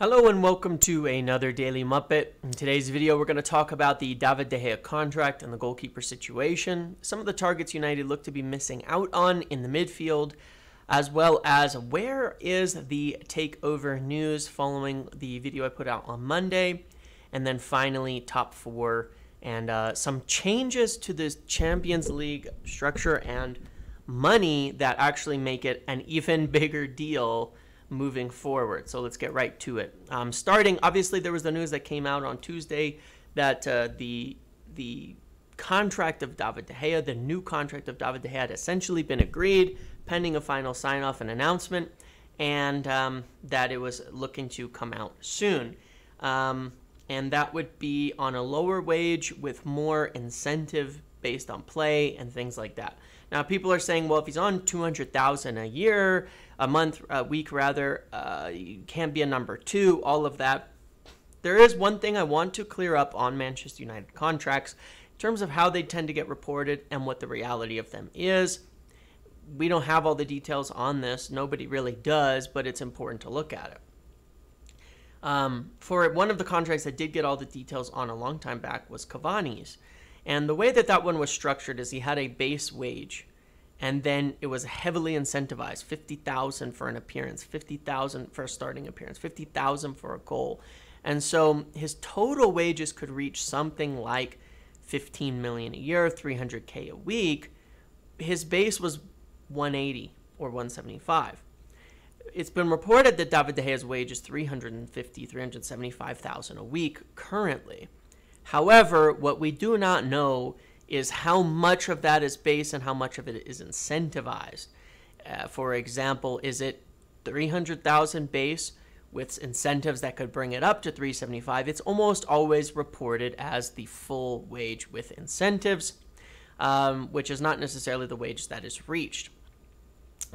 Hello and welcome to another Daily Muppet. In today's video, we're going to talk about the David De Gea contract and the goalkeeper situation, some of the targets United look to be missing out on in the midfield, as well as where is the takeover news following the video I put out on Monday, and then finally top four and uh, some changes to the Champions League structure and money that actually make it an even bigger deal moving forward. So let's get right to it. Um, starting, obviously, there was the news that came out on Tuesday that uh, the the contract of David De Gea, the new contract of David De Gea, had essentially been agreed, pending a final sign off and announcement, and um, that it was looking to come out soon. Um, and that would be on a lower wage with more incentive based on play and things like that. Now, people are saying, well, if he's on 200,000 a year, a month, a week rather, uh, you can't be a number two, all of that. There is one thing I want to clear up on Manchester United contracts in terms of how they tend to get reported and what the reality of them is. We don't have all the details on this. Nobody really does, but it's important to look at it. Um, for one of the contracts that did get all the details on a long time back was Cavani's. And the way that that one was structured is he had a base wage and then it was heavily incentivized 50,000 for an appearance, 50,000 for a starting appearance, 50,000 for a goal. And so his total wages could reach something like 15 million a year, 300k a week. His base was 180 or 175. It's been reported that David De Gea's wage is 350, 375,000 a week currently. However, what we do not know is how much of that is base and how much of it is incentivized. Uh, for example, is it 300,000 base with incentives that could bring it up to 375? It's almost always reported as the full wage with incentives, um, which is not necessarily the wage that is reached.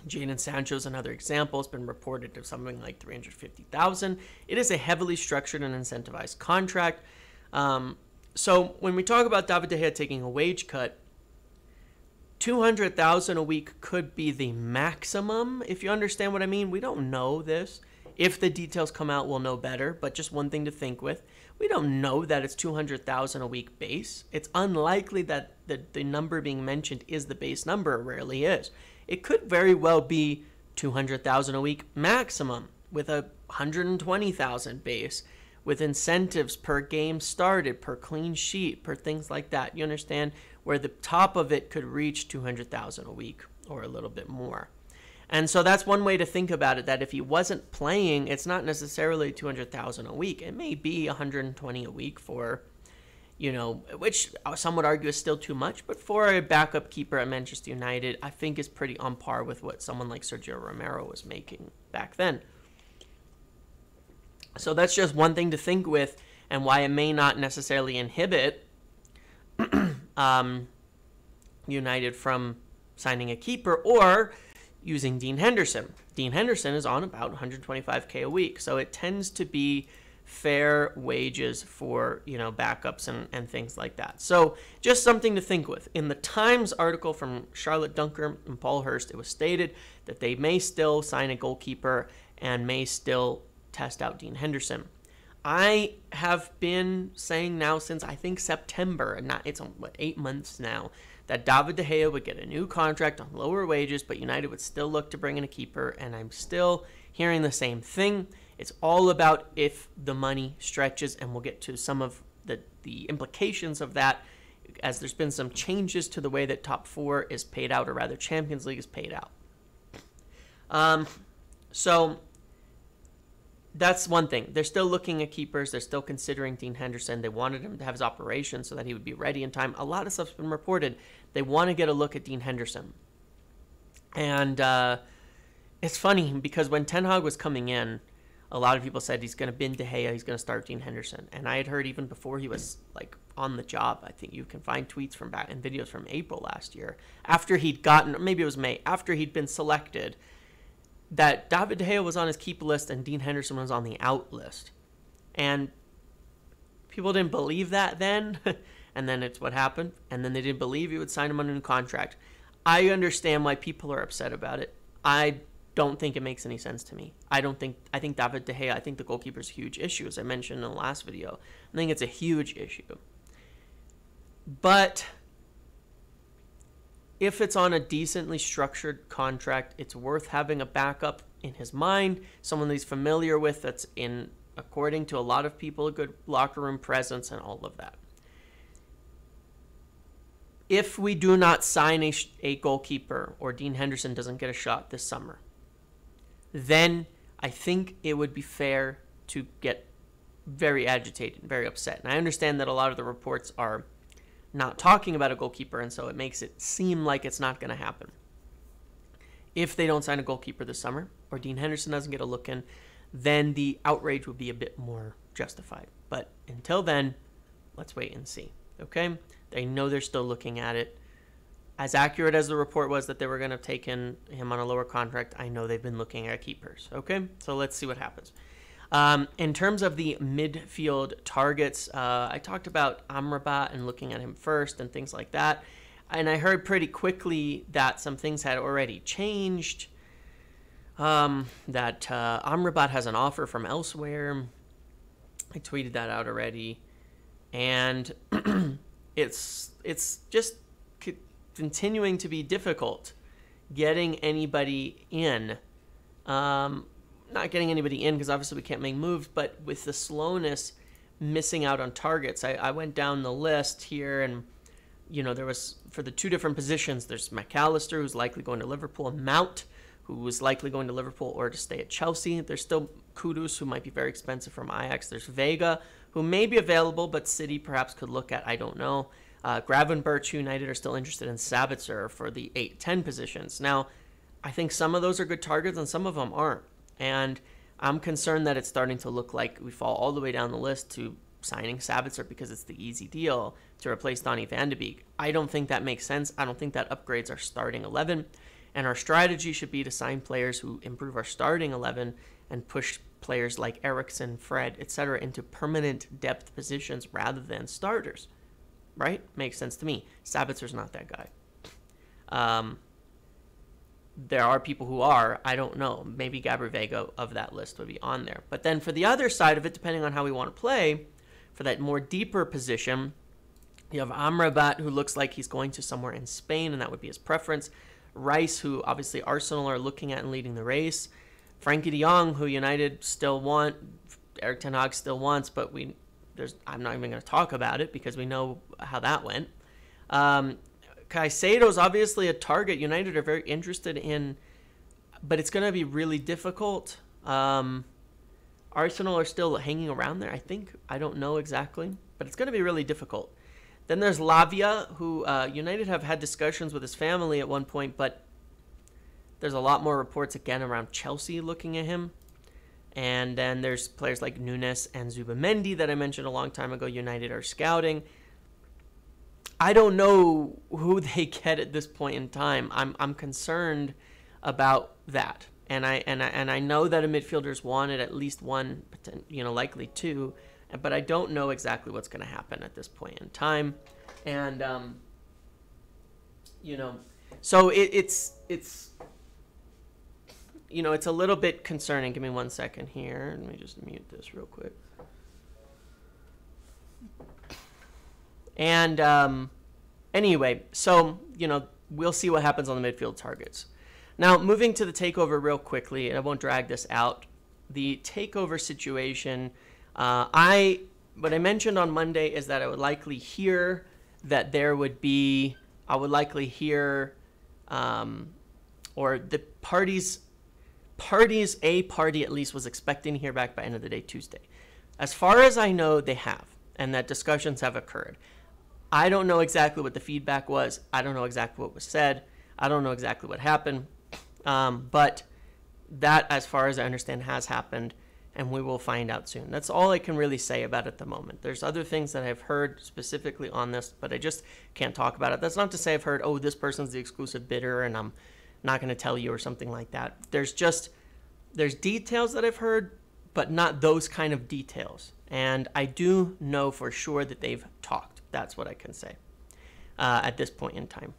Jadon Sancho is another example. It's been reported to something like 350,000. It is a heavily structured and incentivized contract. Um, so when we talk about David De Gea taking a wage cut, 200,000 a week could be the maximum if you understand what I mean. We don't know this. If the details come out, we'll know better, but just one thing to think with. We don't know that it's 200,000 a week base. It's unlikely that the, the number being mentioned is the base number, it rarely is. It could very well be 200,000 a week maximum with a 120,000 base with incentives per game started, per clean sheet, per things like that. You understand where the top of it could reach 200,000 a week or a little bit more. And so that's one way to think about it that if he wasn't playing, it's not necessarily 200,000 a week. It may be 120 a week for you know, which some would argue is still too much, but for a backup keeper at Manchester United, I think is pretty on par with what someone like Sergio Romero was making back then. So that's just one thing to think with, and why it may not necessarily inhibit um, United from signing a keeper or using Dean Henderson. Dean Henderson is on about 125k a week, so it tends to be fair wages for you know backups and, and things like that. So just something to think with. In the Times article from Charlotte Duncker and Paul Hirst, it was stated that they may still sign a goalkeeper and may still test out Dean Henderson. I have been saying now since I think September, and not it's what eight months now, that David De Gea would get a new contract on lower wages, but United would still look to bring in a keeper, and I'm still hearing the same thing. It's all about if the money stretches, and we'll get to some of the, the implications of that as there's been some changes to the way that top four is paid out, or rather, Champions League is paid out. Um, so that's one thing. They're still looking at keepers. They're still considering Dean Henderson. They wanted him to have his operation so that he would be ready in time. A lot of stuff's been reported. They want to get a look at Dean Henderson. And uh, it's funny because when Ten Hag was coming in, a lot of people said he's going to bin De Gea, he's going to start Dean Henderson. And I had heard even before he was like on the job, I think you can find tweets from back and videos from April last year, after he'd gotten, maybe it was May, after he'd been selected that David De Gea was on his keep list and Dean Henderson was on the out list. And people didn't believe that then. and then it's what happened. And then they didn't believe he would sign him on a new contract. I understand why people are upset about it. I don't think it makes any sense to me. I don't think I think David De Gea. I think the goalkeeper's a huge issue, as I mentioned in the last video. I think it's a huge issue. But if it's on a decently structured contract, it's worth having a backup in his mind, someone he's familiar with, that's in, according to a lot of people, a good locker room presence and all of that. If we do not sign a, a goalkeeper or Dean Henderson doesn't get a shot this summer, then I think it would be fair to get very agitated, and very upset. And I understand that a lot of the reports are not talking about a goalkeeper, and so it makes it seem like it's not going to happen. If they don't sign a goalkeeper this summer, or Dean Henderson doesn't get a look in, then the outrage would be a bit more justified. But until then, let's wait and see. Okay? They know they're still looking at it. As accurate as the report was that they were going to have taken him on a lower contract, I know they've been looking at keepers. Okay? So let's see what happens. Um, in terms of the midfield targets, uh, I talked about Amrabat and looking at him first and things like that. And I heard pretty quickly that some things had already changed. Um, that uh, Amrabat has an offer from elsewhere. I tweeted that out already, and it's it's just c- continuing to be difficult getting anybody in. Um, not getting anybody in because obviously we can't make moves, but with the slowness, missing out on targets. I, I went down the list here and you know, there was for the two different positions, there's McAllister, who's likely going to Liverpool, Mount, who was likely going to Liverpool or to stay at Chelsea. There's still Kudus, who might be very expensive from Ajax. There's Veiga, who may be available, but City perhaps could look at. I don't know. Uh, Gravenberch United are still interested in Sabitzer for the 8 10 positions. Now, I think some of those are good targets and some of them aren't. And I'm concerned that it's starting to look like we fall all the way down the list to signing Sabitzer because it's the easy deal to replace Donny van de Beek. I don't think that makes sense. I don't think that upgrades our starting 11. And our strategy should be to sign players who improve our starting 11 and push players like Eriksen, Fred, etc. into permanent depth positions rather than starters. Right? Makes sense to me. Sabitzer's not that guy. Um, there are people who are. I don't know. Maybe Gabri Veiga of that list would be on there. But then for the other side of it, depending on how we want to play, for that more deeper position, you have Amrabat, who looks like he's going to somewhere in Spain, and that would be his preference. Rice, who obviously Arsenal are looking at and leading the race. Frenkie de Jong, who United still want. Erik Ten Hag still wants, but we there's I'm not even going to talk about it because we know how that went. Um, Caicedo's obviously a target United are very interested in, but it's going to be really difficult. Um, Arsenal are still hanging around there, I think. I don't know exactly, but it's going to be really difficult. Then there's Lavia, who uh, United have had discussions with his family at one point, but there's a lot more reports again around Chelsea looking at him. And then there's players like Nunes and Zubimendi that I mentioned a long time ago. United are scouting. I don't know who they get at this point in time. I'm I'm concerned about that, and I and I and I know that a midfielder's wanted at least one, you know, likely two, but I don't know exactly what's going to happen at this point in time, and um, you know, so it, it's it's you know it's a little bit concerning. Give me one second here. Let me just mute this real quick. And um, anyway, so, you know, we'll see what happens on the midfield targets. Now, moving to the takeover real quickly, and I won't drag this out. The takeover situation, uh, I what I mentioned on Monday is that I would likely hear that there would be, I would likely hear, um, or the parties, parties, a party at least was expecting to hear back by end of the day Tuesday. As far as I know, they have, and that discussions have occurred. I don't know exactly what the feedback was. I don't know exactly what was said. I don't know exactly what happened. Um, but that, as far as I understand, has happened, and we will find out soon. That's all I can really say about it at the moment. There's other things that I've heard specifically on this, but I just can't talk about it. That's not to say I've heard, oh, this person's the exclusive bidder, and I'm not going to tell you or something like that. There's just there's details that I've heard, but not those kind of details. And I do know for sure that they've talked. That's what I can say uh, at this point in time.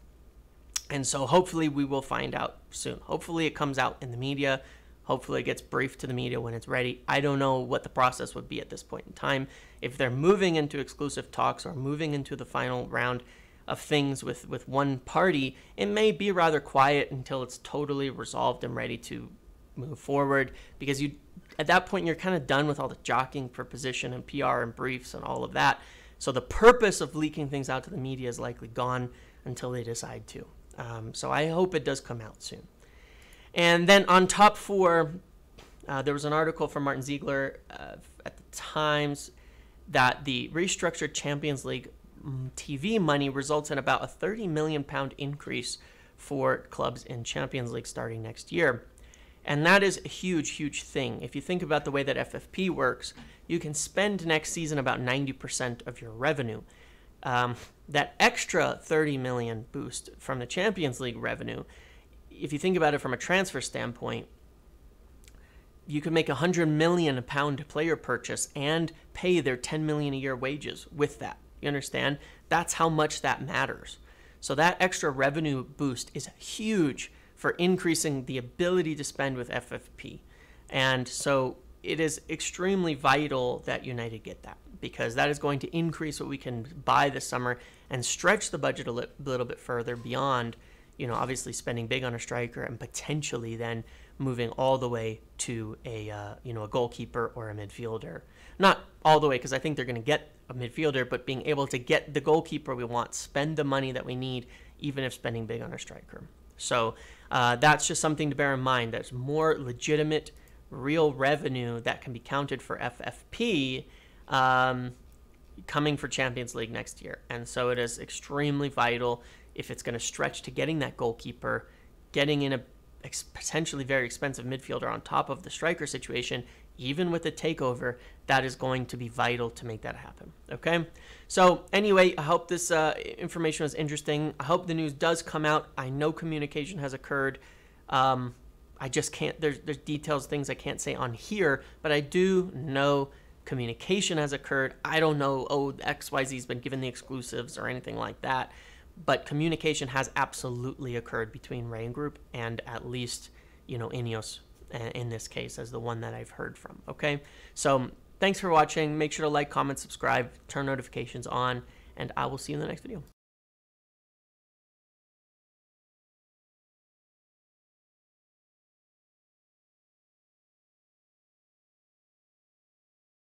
And so hopefully we will find out soon. Hopefully it comes out in the media. Hopefully it gets briefed to the media when it's ready. I don't know what the process would be at this point in time. If they're moving into exclusive talks or moving into the final round of things with, with one party, it may be rather quiet until it's totally resolved and ready to move forward because you at that point you're kind of done with all the jockeying for position and PR and briefs and all of that. So the purpose of leaking things out to the media is likely gone until they decide to. Um, so I hope it does come out soon. And then on top four, uh, there was an article from Martin Ziegler uh, at the Times that the restructured Champions League mm, TV money results in about a 30 million pound increase for clubs in Champions League starting next year. And that is a huge, huge thing. If you think about the way that FFP works, you can spend next season about 90% of your revenue. Um, that extra 30 million boost from the Champions League revenue, if you think about it from a transfer standpoint, you could make a 100 million pound player purchase and pay their 10 million a year wages with that. You understand? That's how much that matters. So that extra revenue boost is huge for increasing the ability to spend with FFP. And so it is extremely vital that United get that because that is going to increase what we can buy this summer and stretch the budget a li- little bit further beyond, you know, obviously spending big on a striker and potentially then moving all the way to a, uh, you know, a goalkeeper or a midfielder. Not all the way because I think they're going to get a midfielder, but being able to get the goalkeeper we want, spend the money that we need, even if spending big on a striker. So uh, that's just something to bear in mind. There's more legitimate, real revenue that can be counted for FFP um, coming for Champions League next year. And so it is extremely vital if it's going to stretch to getting that goalkeeper, getting in a ex- potentially very expensive midfielder on top of the striker situation, even with the takeover, that is going to be vital to make that happen. Okay. So anyway, I hope this uh, information was interesting. I hope the news does come out. I know communication has occurred. Um, I just can't. There's there's details, things I can't say on here, but I do know communication has occurred. I don't know. Oh, XYZ's been given the exclusives or anything like that but communication has absolutely occurred between Raine Group and at least you know Ineos uh, in this case as the one that I've heard from. Okay, so thanks for watching. Make sure to like, comment, subscribe, turn notifications on, and I will see you in the next video.